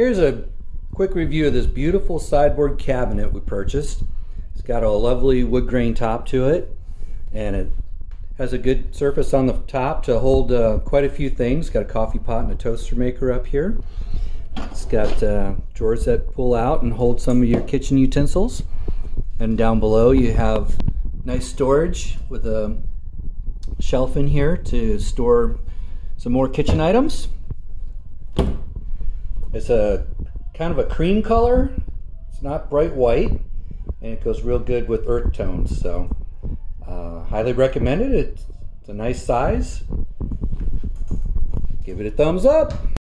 Here's a quick review of this beautiful sideboard cabinet we purchased. It's got a lovely wood grain top to it and it has a good surface on the top to hold uh, quite a few things. Got a coffee pot and a toaster maker up here. It's got uh, drawers that pull out and hold some of your kitchen utensils. And down below you have nice storage with a shelf in here to store some more kitchen items. It's a kind of a cream color. It's not bright white and it goes real good with earth tones. So uh, highly recommended. It's, it's a nice size. Give it a thumbs up.